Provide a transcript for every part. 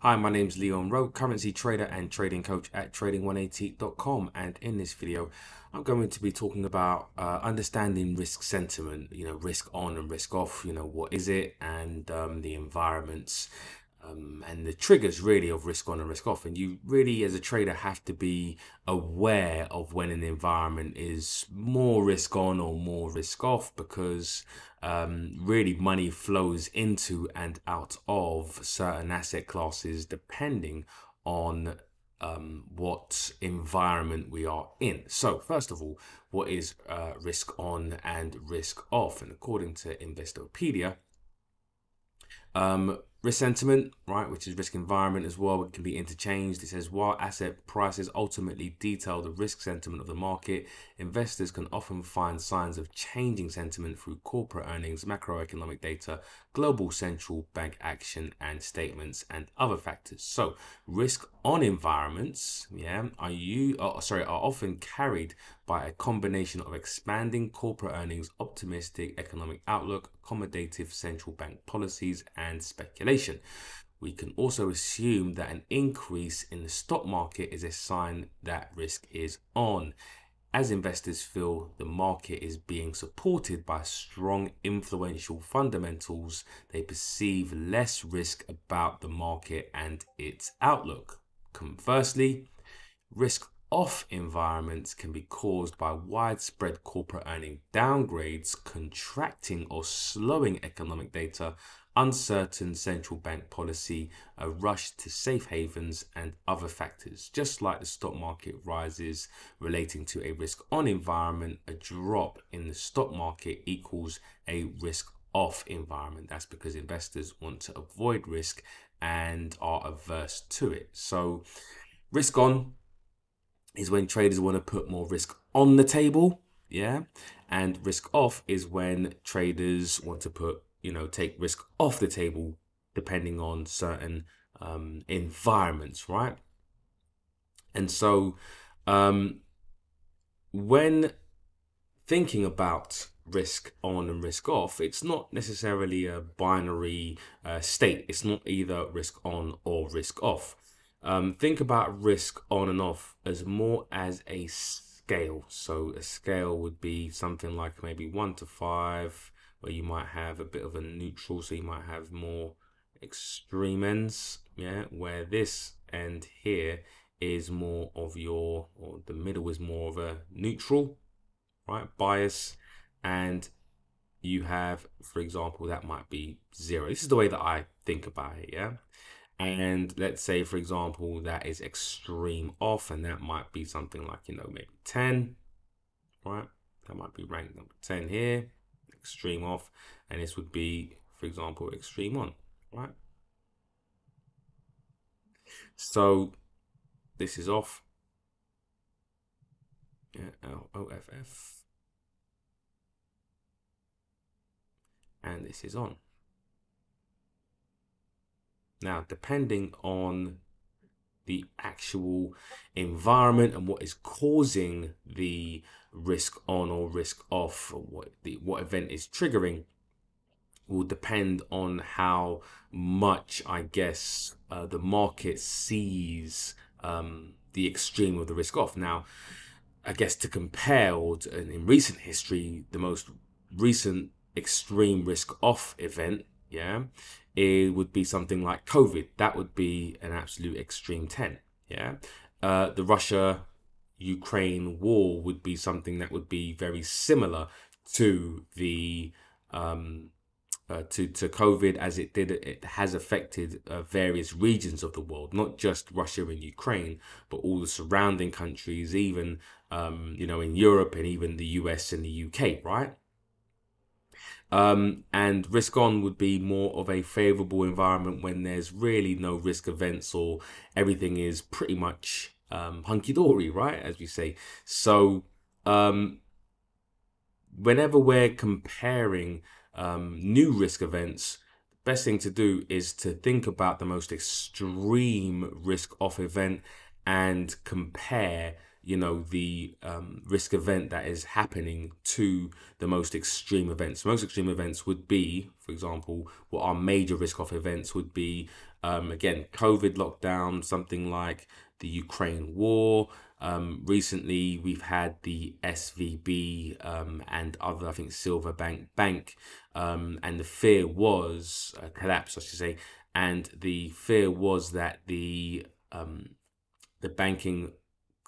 Hi, my name is Leon Rowe, currency trader and trading coach at trading180.com. And in this video, I'm going to be talking about uh, understanding risk sentiment, you know, risk on and risk off, you know, what is it, and um, the environments um, and the triggers really of risk on and risk off. And you really, as a trader, have to be aware of when an environment is more risk on or more risk off because um, really money flows into and out of certain asset classes depending on um, what environment we are in. So, first of all, what is uh, risk on and risk off? And according to Investopedia, um, risk sentiment, right, which is risk environment as well, it can be interchanged. It says while asset prices ultimately detail the risk sentiment of the market, investors can often find signs of changing sentiment through corporate earnings, macroeconomic data, global central bank action and statements, and other factors. So, risk on environments, yeah, are you oh, sorry, are often carried by a combination of expanding corporate earnings, optimistic economic outlook, accommodative central bank policies, and speculation. We can also assume that an increase in the stock market is a sign that risk is on as investors feel the market is being supported by strong influential fundamentals, they perceive less risk about the market and its outlook. Conversely, risk off environments can be caused by widespread corporate earning downgrades, contracting or slowing economic data, uncertain central bank policy, a rush to safe havens, and other factors. Just like the stock market rises relating to a risk on environment, a drop in the stock market equals a risk off environment. That's because investors want to avoid risk and are averse to it. So, risk on is when traders want to put more risk on the table. Yeah. And risk off is when traders want to put you know take risk off the table depending on certain um, environments, right? And so um, when thinking about risk on and risk off, it's not necessarily a binary uh, state. It's not either risk on or risk off. Um, think about risk on and off as more as a scale. So a scale would be something like maybe one to five, where you might have a bit of a neutral, so you might have more extreme ends, yeah, where this end here is more of your, or the middle is more of a neutral, right, bias, and you have, for example, that might be zero. This is the way that I think about it, yeah. And let's say, for example, that is extreme off, and that might be something like, you know, maybe 10, right? That might be rank number 10 here extreme off, and this would be, for example, extreme on, right? So this is off. Yeah, O F F. And this is on. Now, depending on the actual environment and what is causing the risk on or risk off, or what the what event is triggering, will depend on how much I guess uh, the market sees um, the extreme of the risk off. Now, I guess to compare, or to, in recent history, the most recent extreme risk off event, yeah, it would be something like COVID. That would be an absolute extreme 10. Yeah. Uh, the Russia Ukraine war would be something that would be very similar to the um, uh, to to COVID as it did it has affected uh, various regions of the world, not just Russia and Ukraine, but all the surrounding countries, even um, you know in Europe and even the US and the UK, right? Um, and risk on would be more of a favorable environment when there's really no risk events or everything is pretty much um, hunky dory, right? As we say. So, um, whenever we're comparing um, new risk events, the best thing to do is to think about the most extreme risk off event and compare you know the um, risk event that is happening to the most extreme events. Most extreme events would be, for example, what our major risk off events would be. Um, again, COVID lockdown, something like the Ukraine war. Um, recently, we've had the SVB um, and other, I think, Silverbank Bank, Bank um, and the fear was a collapse, I should say, and the fear was that the um, the banking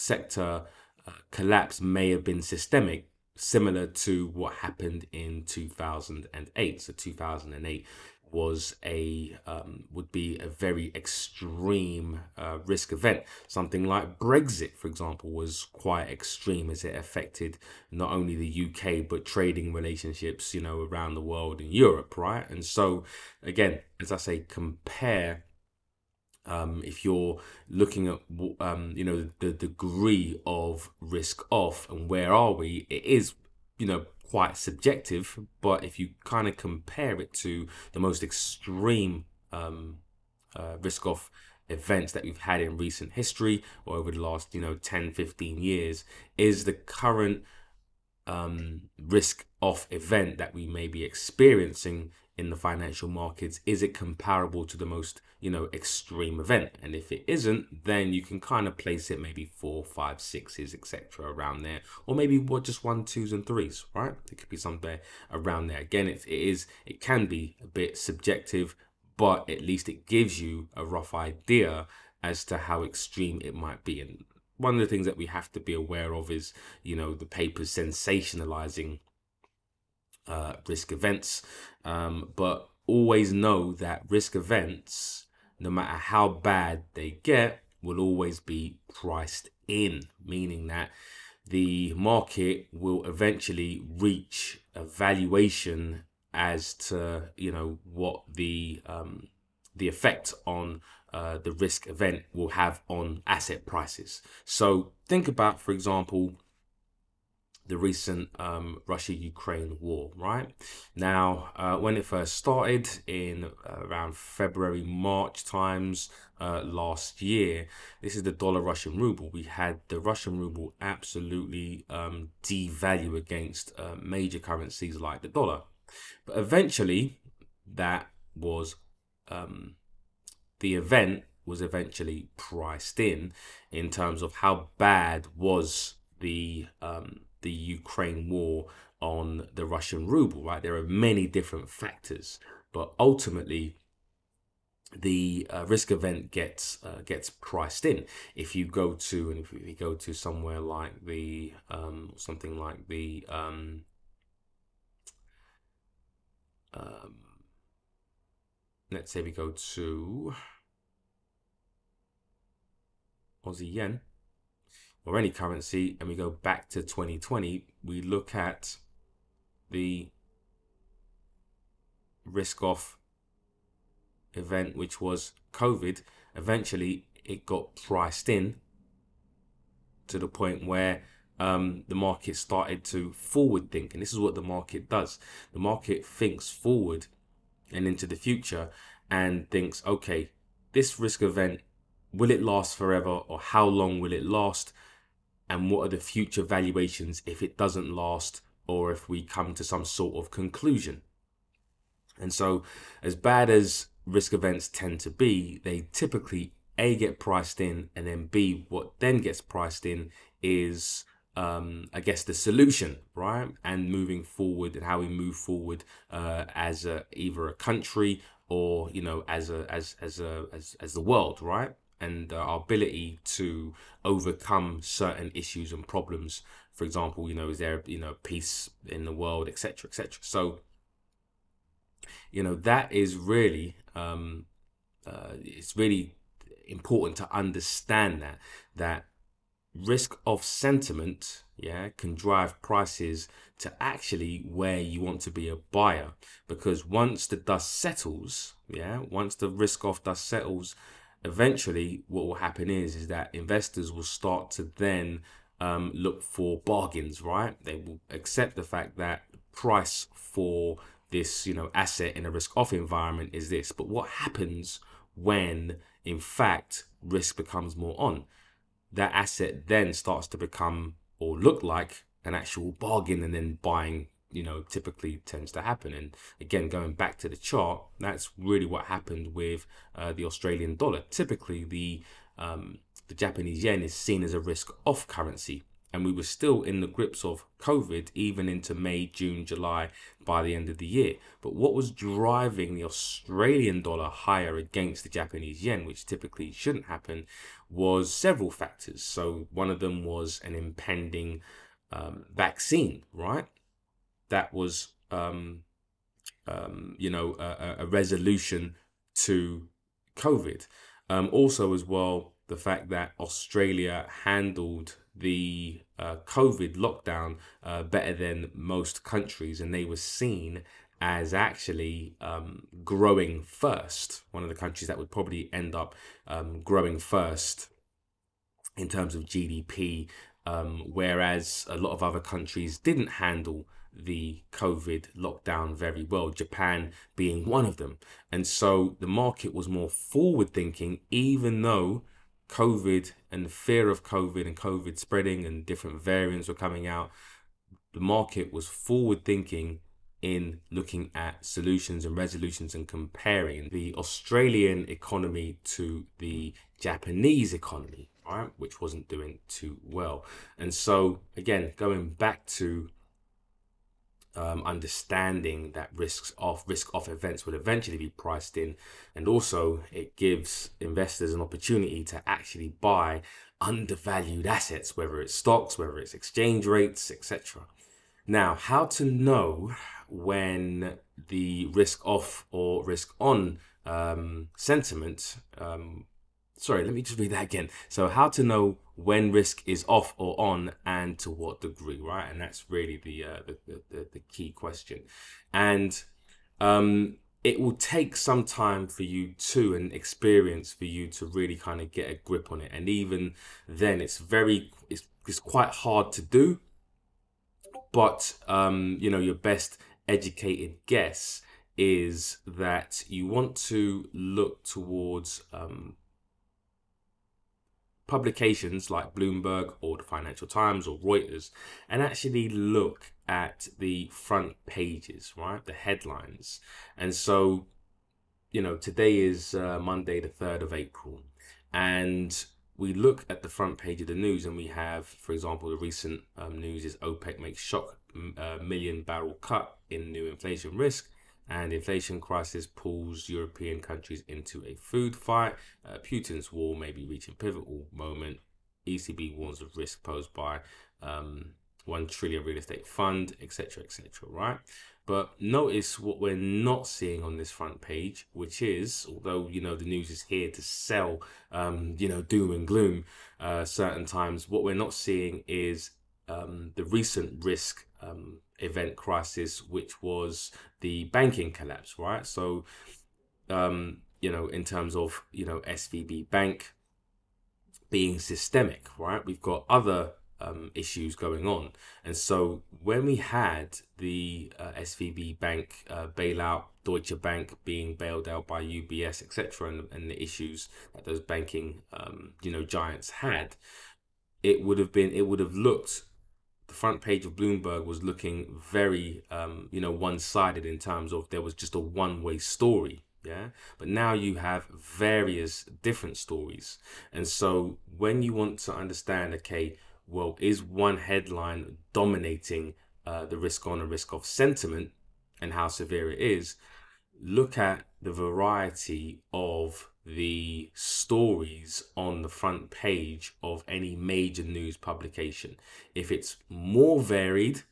sector uh, collapse may have been systemic, similar to what happened in 2008. So 2008 was a um, would be a very extreme uh, risk event. Something like Brexit, for example, was quite extreme as it affected not only the UK but trading relationships, you know, around the world in Europe, right? And so, again, as I say, compare. Um, if you're looking at um, you know the degree of risk off and where are we, it is you know quite subjective, but if you kind of compare it to the most extreme um, uh, risk off events that we've had in recent history or over the last, you know, 10, 15 years, is the current um, risk off event that we may be experiencing in the financial markets is it comparable to the most you know extreme event. And if it isn't then you can kind of place it maybe four five sixes etc around there. Or maybe what just one twos and threes right? It could be somewhere around there. Again it, it is it can be a bit subjective but at least it gives you a rough idea as to how extreme it might be. And one of the things that we have to be aware of is you know the papers sensationalizing uh, risk events. Um, but always know that risk events, no matter how bad they get, will always be priced in, meaning that the market will eventually reach a valuation as to you know what the um, the effect on uh, the risk event will have on asset prices. So think about, for example, the recent um, Russia Ukraine war, right? Now, uh, when it first started in uh, around February, March times uh, last year, this is the dollar Russian ruble. We had the Russian ruble absolutely um, devalue against uh, major currencies like the dollar. But eventually, that was um, the event was eventually priced in in terms of how bad was the um, the Ukraine war on the Russian ruble, right? There are many different factors, but ultimately, the uh, risk event gets uh, gets priced in. If you go to and if you go to somewhere like the um, something like the um, um, let's say we go to Aussie yen or any currency and we go back to 2020, we look at the risk off event, which was COVID. Eventually, it got priced in to the point where um, the market started to forward think. And this is what the market does the market thinks forward and into the future and thinks, okay, this risk event, will it last forever or how long will it last? And what are the future valuations if it doesn't last or if we come to some sort of conclusion. And so, as bad as risk events tend to be, they typically A get priced in, and then B, what then gets priced in is, um, I guess, the solution, right? And moving forward and how we move forward uh, as a, either a country or you know as a as as a as, as the world, right? And our ability to overcome certain issues and problems. For example, you know, is there you know peace in the world, etc., etc. So, you know, that is really um, uh, it's really important to understand that that risk of sentiment yeah can drive prices to actually where you want to be a buyer because once the dust settles yeah once the risk off dust settles eventually what will happen is is that investors will start to then um, look for bargains right? They will accept the fact that price for this you know asset in a risk off environment is this. But what happens when in fact risk becomes more on? That asset then starts to become or look like an actual bargain and then buying you know typically tends to happen. And again going back to the chart that's really what happened with uh, the australian dollar. Typically the um, the japanese yen is seen as a risk off currency and we were still in the grips of covid even into may june july by the end of the year. But what was driving the australian dollar higher against the japanese yen which typically shouldn't happen was several factors. So one of them was an impending um, vaccine right that was um, um, you know a, a, resolution to COVID. Um, also, as well, the fact that Australia handled the uh, COVID lockdown uh, better than most countries, and they were seen as actually um, growing first. One of the countries that would probably end up um, growing first in terms of GDP, um, whereas a lot of other countries didn't handle the COVID lockdown very well, Japan being one of them. And so the market was more forward thinking, even though COVID and the fear of COVID and COVID spreading and different variants were coming out, the market was forward thinking in looking at solutions and resolutions and comparing the Australian economy to the Japanese economy, right, which wasn't doing too well. And so, again, going back to um, understanding that risks off risk off events will eventually be priced in. And also it gives investors an opportunity to actually buy undervalued assets whether it's stocks whether it's exchange rates etc now how to know when the risk off or risk on um, sentiment um, sorry, let me just read that again. So, how to know when risk is off or on, and to what degree, right? And that's really the uh, the, the, the key question. And um, it will take some time for you to and experience for you to really kind of get a grip on it. And even then, it's very it's it's quite hard to do. But um, you know, your best educated guess is that you want to look towards um, publications like Bloomberg or the Financial Times or Reuters and actually look at the front pages, right? The headlines. And so, you know, today is uh, Monday, the 3rd of April. And we look at the front page of the news and we have, for example, the recent um, news is OPEC makes shock uh, million barrel cut in new inflation risk and inflation crisis pulls European countries into a food fight. Uh, Putin's war may be reaching pivotal moment. ECB warns of risk posed by um, one trillion real estate fund, etc., etc. Right, but notice what we're not seeing on this front page, which is although you know the news is here to sell, um, you know, doom and gloom. Uh, certain times, what we're not seeing is um, the recent risk um, event crisis, which was the banking collapse, right? So, um, you know, in terms of, you know, SVB Bank being systemic, right? We've got other um, issues going on. And so when we had the uh, SVB Bank uh, bailout, Deutsche Bank being bailed out by UBS, etc., and, and the issues that those banking, um, you know, giants had, it would have been, it would have looked the front page of Bloomberg was looking very, um, you know, one-sided in terms of there was just a one-way story. Yeah, but now you have various different stories, and so when you want to understand, okay, well, is one headline dominating uh, the risk on and risk off sentiment and how severe it is? Look at the variety of the stories on the front page of any major news publication. If it's more varied,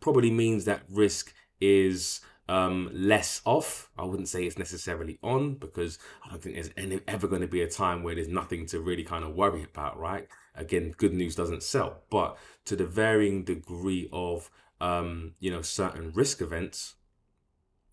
probably means that risk is um, less off. I wouldn't say it's necessarily on because I don't think there's any, ever going to be a time where there's nothing to really kind of worry about, right? Again, good news doesn't sell, but to the varying degree of, um, you know, certain risk events,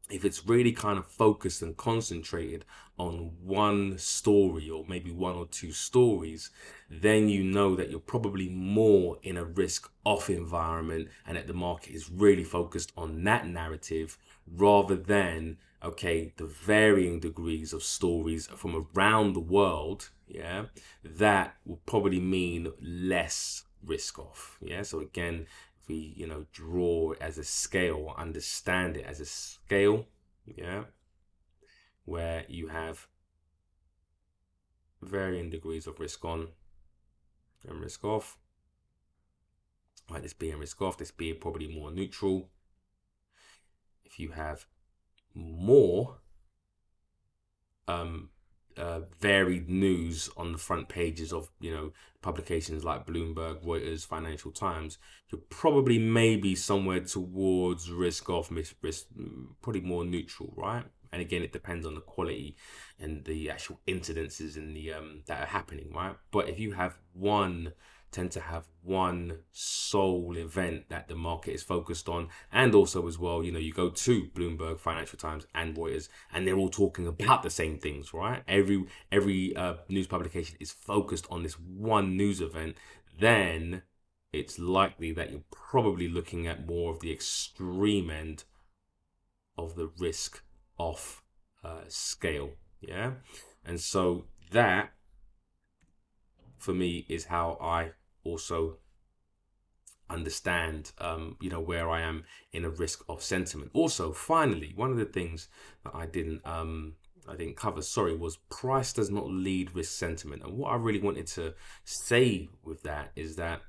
if it's really kind of focused and concentrated on one story or maybe one or two stories, then you know that you're probably more in a risk off environment and that the market is really focused on that narrative rather than, okay, the varying degrees of stories from around the world. Yeah, that will probably mean less risk off. Yeah, so again, we you know draw as a scale understand it as a scale yeah where you have varying degrees of risk on and risk off. Like this being risk off this being probably more neutral. If you have more um uh, varied news on the front pages of you know publications like Bloomberg, Reuters, Financial Times, you're probably maybe somewhere towards risk off, risk, probably more neutral, right? And again, it depends on the quality and the actual incidences in the um, that are happening, right? But if you have one tend to have one sole event that the market is focused on. And also as well you know you go to bloomberg financial times and reuters and they're all talking about the same things right? Every every uh, news publication is focused on this one news event then it's likely that you're probably looking at more of the extreme end of the risk off uh, scale yeah? And so that for me is how i also understand um, you know where I am in a risk of sentiment. Also, finally, one of the things that I didn't um, I didn't cover, sorry, was price does not lead risk sentiment. And what I really wanted to say with that is that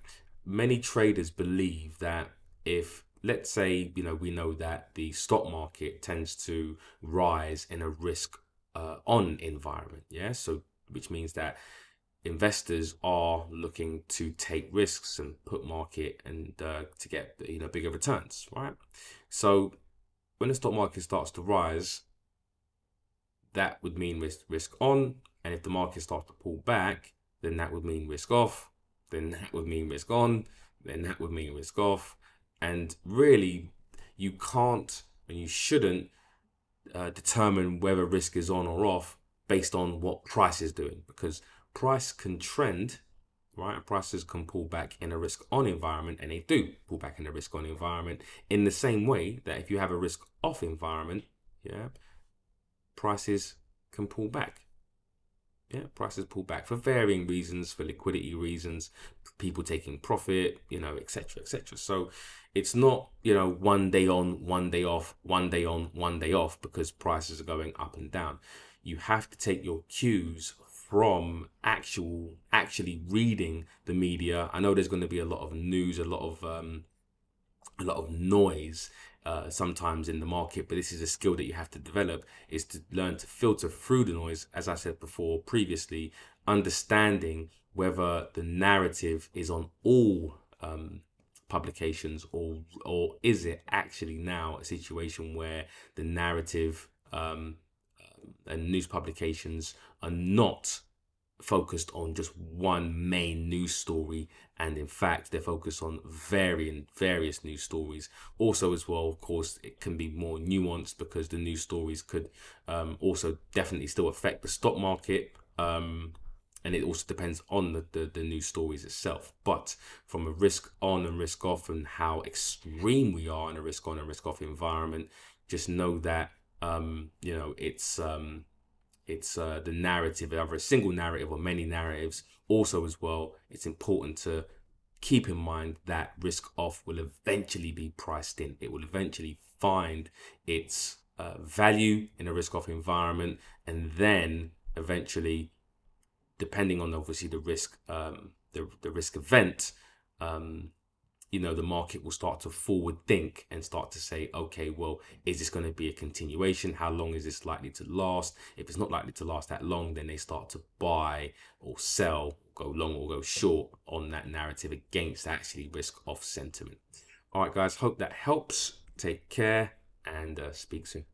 many traders believe that if let's say you know we know that the stock market tends to rise in a risk uh, on environment yeah so which means that investors are looking to take risks and put market and uh, to get you know bigger returns, right? So when the stock market starts to rise, that would mean risk risk on, and if the market starts to pull back, then that would mean risk off. Then that would mean risk on. Then that would mean risk off. And really, you can't and you shouldn't uh, determine whether risk is on or off based on what price is doing because price can trend, right? Prices can pull back in a risk on environment, and they do pull back in a risk on environment in the same way that if you have a risk off environment, yeah, prices can pull back. Yeah, prices pull back for varying reasons, for liquidity reasons, people taking profit, you know, etc., etc. So it's not, you know, one day on, one day off, one day on, one day off because prices are going up and down. You have to take your cues from actual actually reading the media. I know there's going to be a lot of news, a lot of um, a lot of noise uh, sometimes in the market, but this is a skill that you have to develop is to learn to filter through the noise. As I said before previously, understanding whether the narrative is on all um, publications or or is it actually now a situation where the narrative um, and news publications are not focused on just one main news story and in fact they're focused on varying various news stories. Also as well of course it can be more nuanced because the news stories could um, also definitely still affect the stock market um, and it also depends on the, the, the news stories itself. But from a risk on and risk off and how extreme we are in a risk on and risk off environment just know that um, you know, it's um, it's uh, the narrative, either a single narrative or many narratives. Also, as well, it's important to keep in mind that risk off will eventually be priced in. It will eventually find its uh, value in a risk off environment, and then eventually, depending on obviously the risk, um, the the risk event, um, you know, the market will start to forward think and start to say, okay, well, is this going to be a continuation? How long is this likely to last? If it's not likely to last that long, then they start to buy or sell, go long or go short on that narrative against actually risk off sentiment. All right, guys, hope that helps. Take care and uh, speak soon.